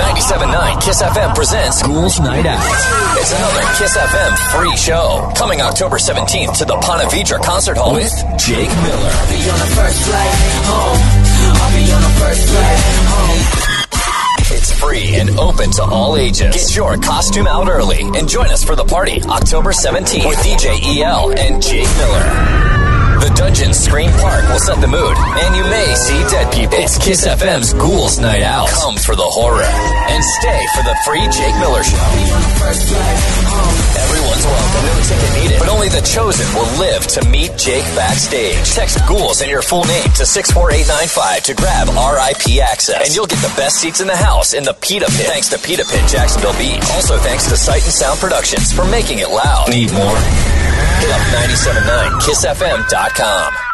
97.9 Kiss FM presents Ghouls Night Out. It's another Kiss FM free show. Coming October 17th to the Ponte Vedra Concert Hall with Jake Miller. I'll be on the first home. I'll be on the first home. It's free and open to all ages. Get your costume out early and join us for the party October 17th with DJ EL and Jake Miller. Screen Park will set the mood, and you may see dead people. It's Kiss FM's Ghouls Night Out. Come for the horror and stay for the free Jake Miller Show. Everyone's welcome. No ticket needed, but only the chosen will live to meet Jake backstage. Text Ghouls and your full name to 64895 to grab RIP access, and you'll get the best seats in the house in the Pita Pit. Thanks to Pita Pit Jacksonville Beach. Also thanks to Sight and Sound Productions for making it loud. Need more? Hit up 979kissfm.com.